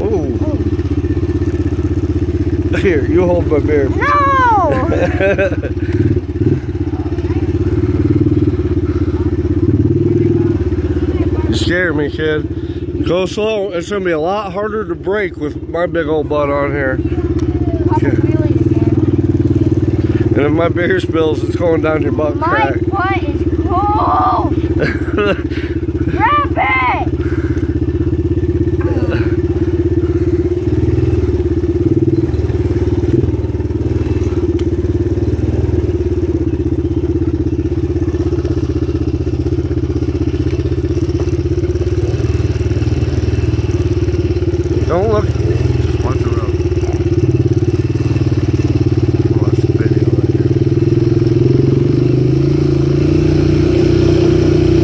Ooh. Here, you hold my beer. No! Scare me, kid. Go slow. It's gonna be a lot harder to brake with my big old butt on here. Pop a wheelie again. And if my beer spills, it's going down your butt My crack. butt is cold! Grab it! Don't look. Just watch the road. Watch the video right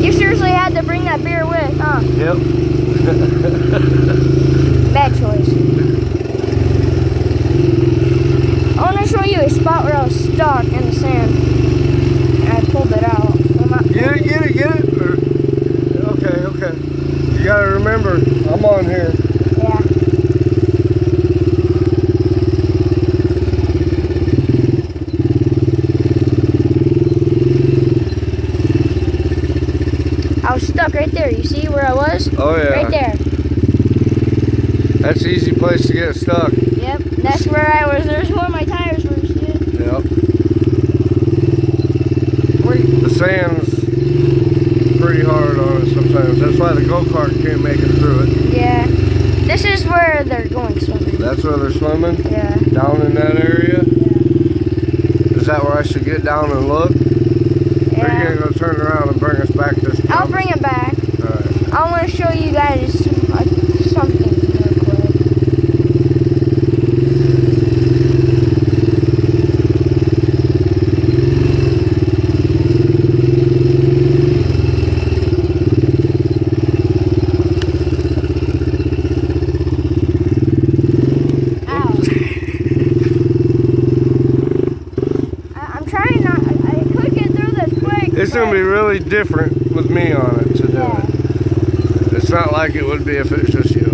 You seriously had to bring that beer with, huh? here. Yep. Bad choice. I want to show you a spot where I was stuck in the sand. And I pulled it out. I'm not- Get it, get it, get it. Or- Okay, okay. You gotta remember, I'm on here. Yeah. I was stuck right there. You see where I was? Oh yeah. Right there. That's an easy place to get stuck. Yep. That's where I was. There's where my tires were. See it? Yep. The sand's pretty hard on it. That's why the go-kart can't make it through it. yeah. This is where they're going swimming. That's where they're swimming, Yeah. down in that area. Yeah. Is that where I should get down and look? Yeah. Or are you gonna go turn around and bring us back this I'll bring it back. Alright. I want to show you guys uh, something real quick. Ow. I, I'm trying not. I, I could get through It's gonna be really different with me on it to do Yeah. it. It's not like it would be if it's just you.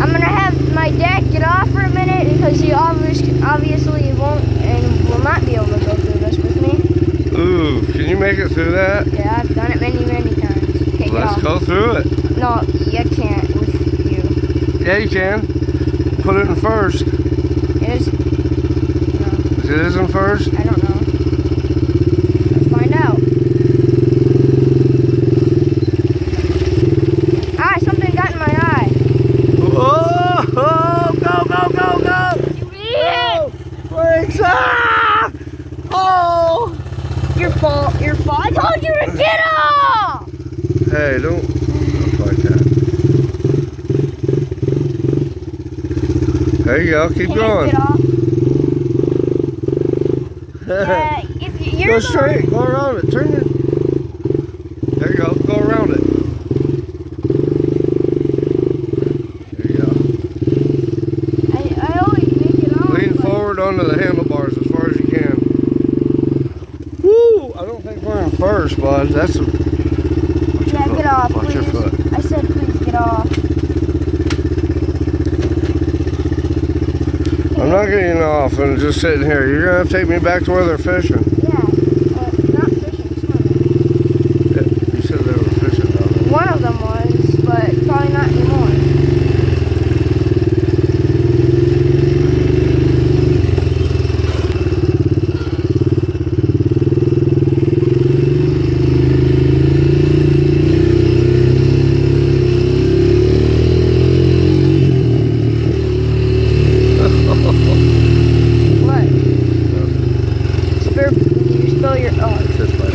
I'm gonna have my dad get off for a minute because he obviously obviously won't and will not be able to go through this with me. Ooh, can you make it through that? Yeah, I've done it many, many times. Okay, Let's go through it. No, you can't with you. Yeah, you can. Put it in first. It is. No, It is in first. I don't know. Let's find out. Ah, something got in my eye. Oh, oh, go, go, go, go. Idiot! Brakes. Ah! Oh. Your fault. Your fault. I told you to get off. Hey, don't look like that. There you go. Keep Can going. Get off? Yeah, if you- you're go straight. Go around it. Turn it. There you go. Go around it. There you go. I, I always make it off. Lean forward onto the handlebars as far as you can. Woo! I don't think we're in first, bud. That's a. Watch your Yeah, get off, Watch your please. foot. I said please get off. I'm not getting off and just sitting here. You're gonna have to take me back to where they're fishing. fill your. Oh.